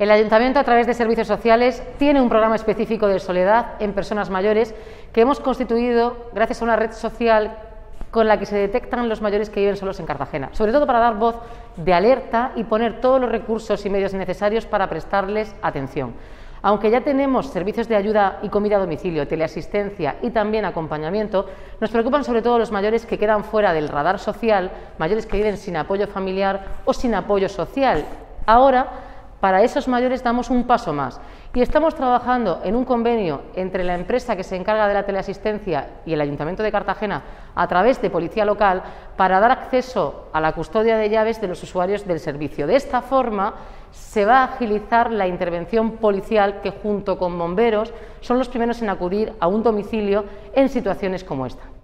El Ayuntamiento, a través de servicios sociales, tiene un programa específico de soledad en personas mayores que hemos constituido gracias a una red social con la que se detectan los mayores que viven solos en Cartagena, sobre todo para dar voz de alerta y poner todos los recursos y medios necesarios para prestarles atención. Aunque ya tenemos servicios de ayuda y comida a domicilio, teleasistencia y también acompañamiento, nos preocupan sobre todo los mayores que quedan fuera del radar social, mayores que viven sin apoyo familiar o sin apoyo social. Ahora para esos mayores damos un paso más y estamos trabajando en un convenio entre la empresa que se encarga de la teleasistencia y el Ayuntamiento de Cartagena a través de Policía Local para dar acceso a la custodia de llaves de los usuarios del servicio. De esta forma se va a agilizar la intervención policial que junto con bomberos son los primeros en acudir a un domicilio en situaciones como esta.